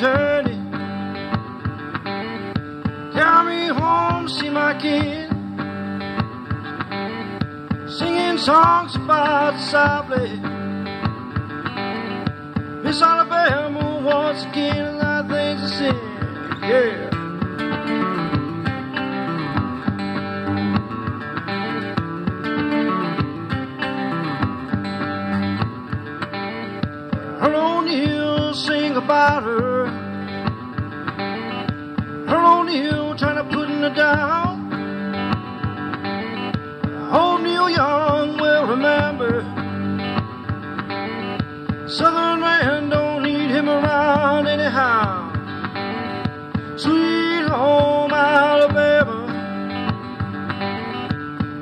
journey. Carry me home, see my kin. Singing songs about Southland. Miss Alabama once again, and I think to sing. Yeah. About. Her trying to put her down. Old Neil Young will remember. Southern man don't need him around anyhow. Sweet home Alabama,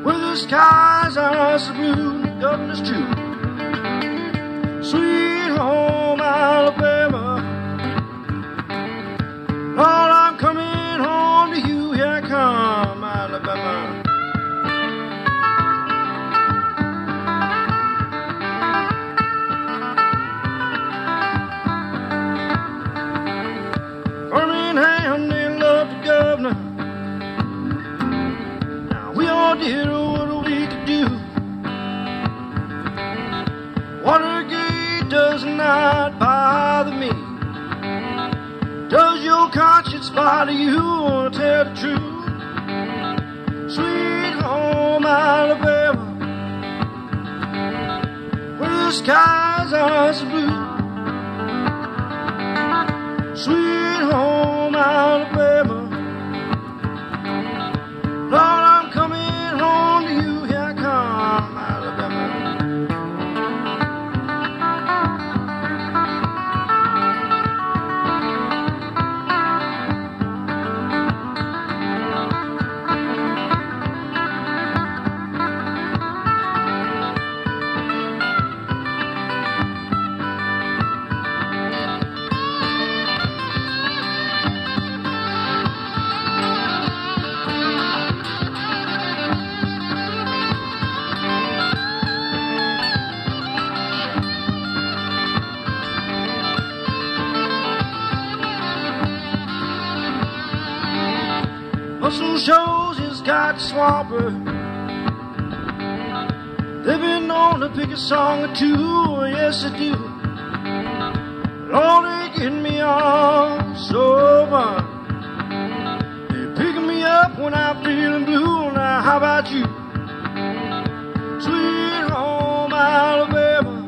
where the skies are so blue, the governor's true. Sweet home conscience bother you? Wanna tell the truth? Sweet home Alabama, where the skies are so blue. Muscle Shoals has got swamper. They've been known to pick a song or two, yes they do. Lord, they get me on so. They picking me up when I'm feeling blue. Now how about you? Sweet home Alabama,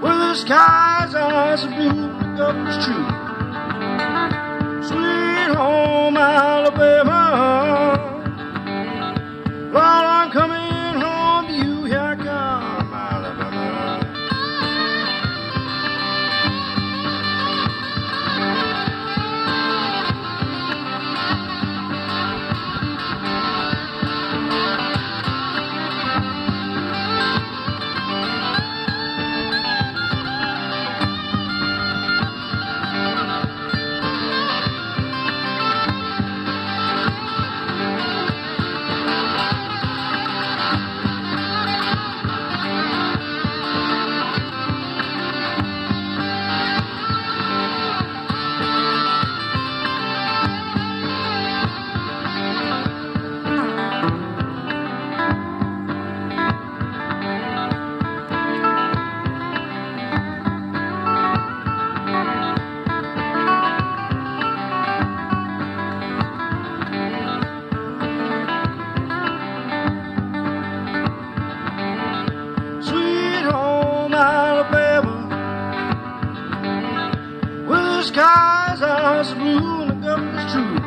where the skies are so blue, the governor's true. skies are as blue and the gum is true.